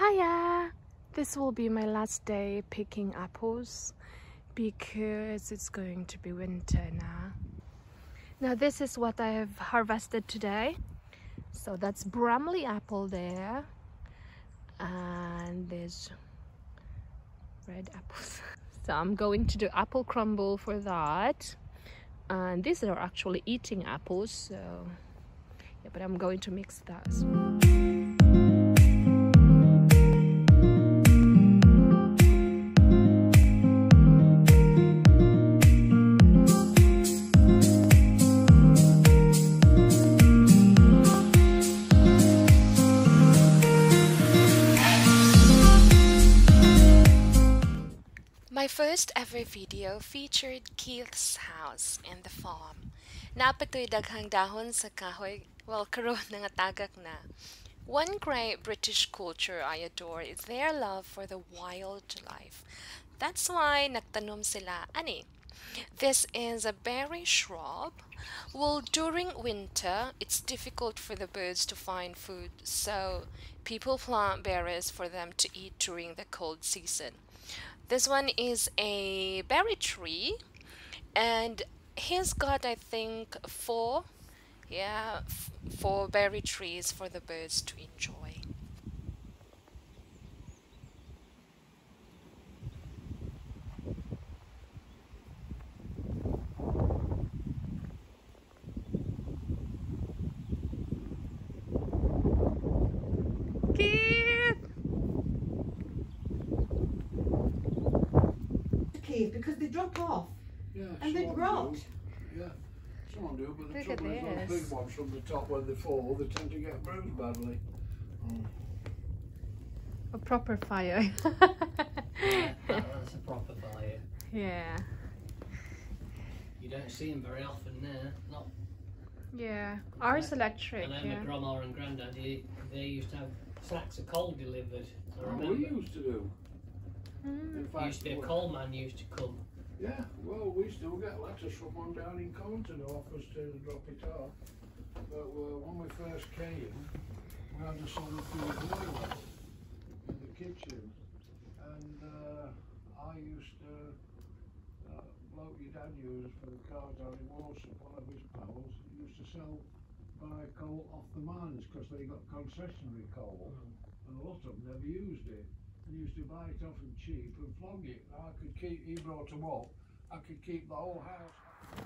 Hiya! This will be my last day picking apples because it's going to be winter now. Now this is what I have harvested today. So that's Bramley apple there and there's red apples. So I'm going to do apple crumble for that. And these are actually eating apples, so yeah, but I'm going to mix that as well. First ever video featured Keith's house and the farm. Napatoy daghang dahon sa kahoy, well, karon nga tagak na. One great British culture I adore is their love for the wildlife. That's why nagtanom sila ani. This is a berry shrub. Well, during winter, it's difficult for the birds to find food, so people plant berries for them to eat during the cold season. This one is a berry tree and he's got I think four yeah four berry trees for the birds to enjoy. Because they drop off. Yeah, and they some rot. Yeah, some do, but the Look at trouble is those big ones from the top when they fall, they tend to get bruised badly. Mm. A proper fire. Yeah, that's a proper fire. yeah. You don't see them very often there. Not. Yeah. Ours electric, and then yeah. my grandma and granddad, they, they used to have sacks of coal delivered. I Oh, we used to do. Mm. In fact, used to be a coal man used to come. Yeah, well, we still get letters from one down in Compton who offers to drop it off. But uh, when we first came, we had a solid fuel boiler in the kitchen. And uh, I used to, uh, bloke your dad used for the car down in Walsall, one of his pals, used to sell buy coal off the mines because they got concessionary coal. And a lot of them never used it. And used to buy it off him cheap and flog it. I could keep, he brought them up, I could keep the whole house.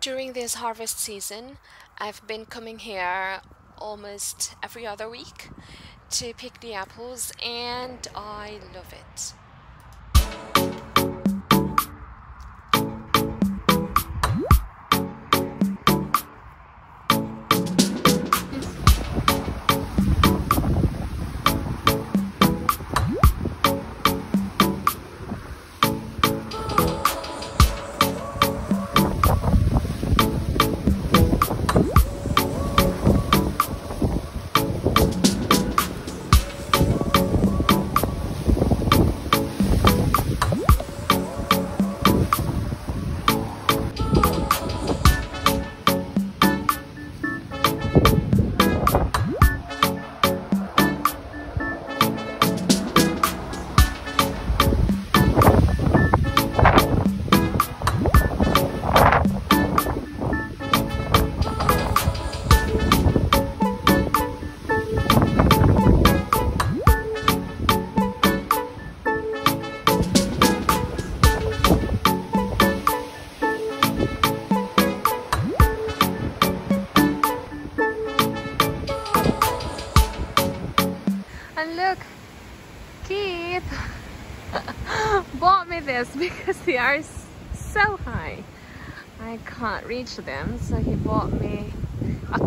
During this harvest season, I've been coming here almost every other week to pick the apples and I love it. This because they are so high. I can't reach them, so he bought me a.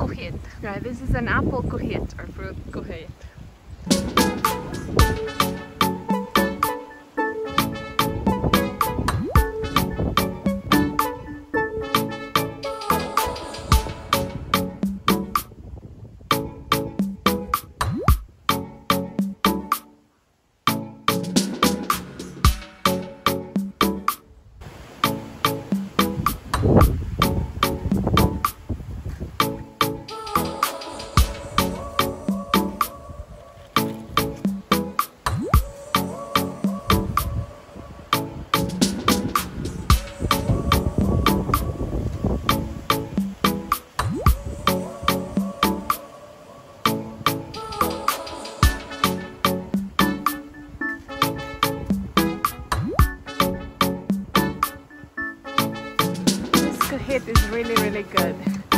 Right, this is an apple kuhit or fruit It is is really, really good.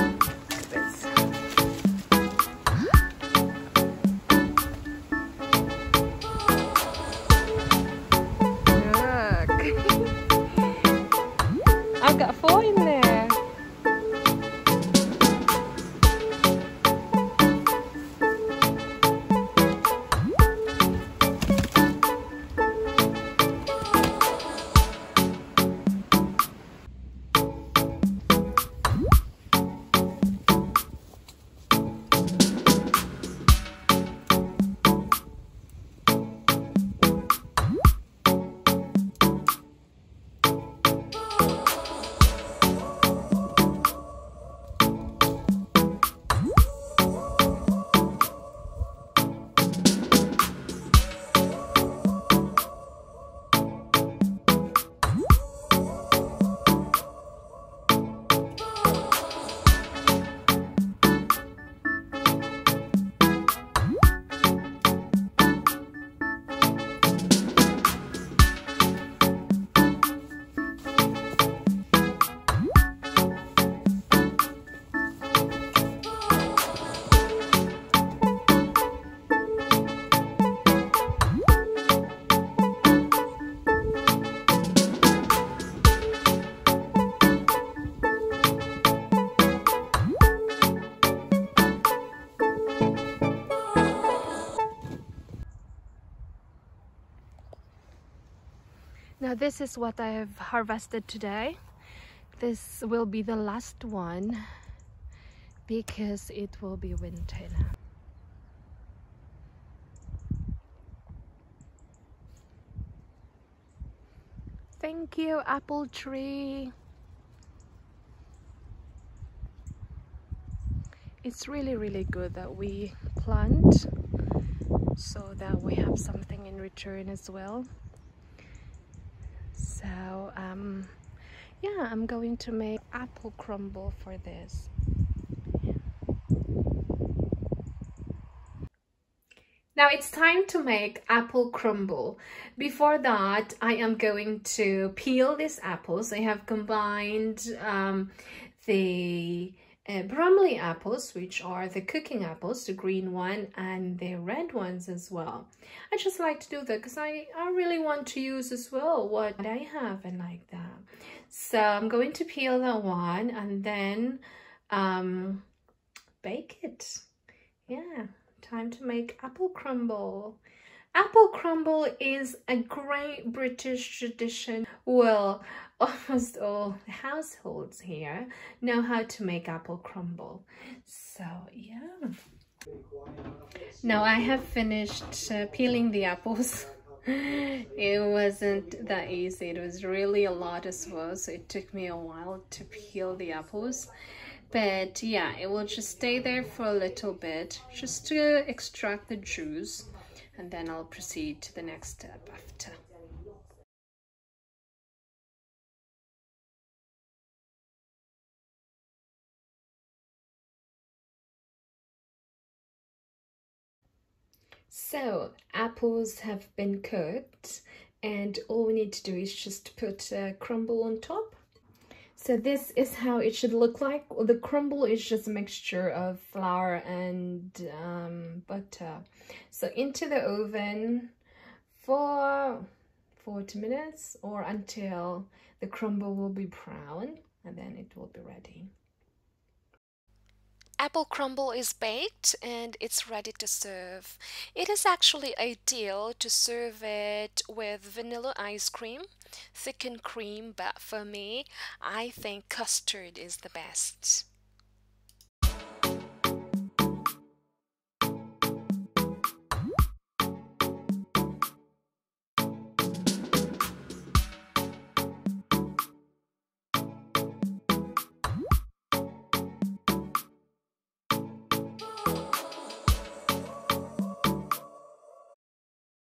This is what I have harvested today. This will be the last one because it will be winter now. Thank you, apple tree. It's really, really good that we plant so that we have something in return as well. So, um, yeah, I'm going to make apple crumble for this. Now it's time to make apple crumble. Before that, I am going to peel these apples. I have combined um, the uh, Bramley apples, which are the cooking apples, the green one and the red ones as well. I just like to do that because I, I really want to use as well what I have and like that. So I'm going to peel that one and then um, bake it. Yeah time to make apple crumble. Apple crumble is a great British tradition. Well, almost all households here know how to make apple crumble. So, yeah. Now I have finished uh, peeling the apples. it wasn't that easy. It was really a lot as well. So it took me a while to peel the apples but yeah it will just stay there for a little bit just to extract the juice and then I'll proceed to the next step after. So apples have been cooked and all we need to do is just put a crumble on top so this is how it should look like. The crumble is just a mixture of flour and um, butter. So into the oven for 40 minutes or until the crumble will be brown and then it will be ready. Apple crumble is baked and it's ready to serve. It is actually ideal to serve it with vanilla ice cream, thickened cream, but for me, I think custard is the best.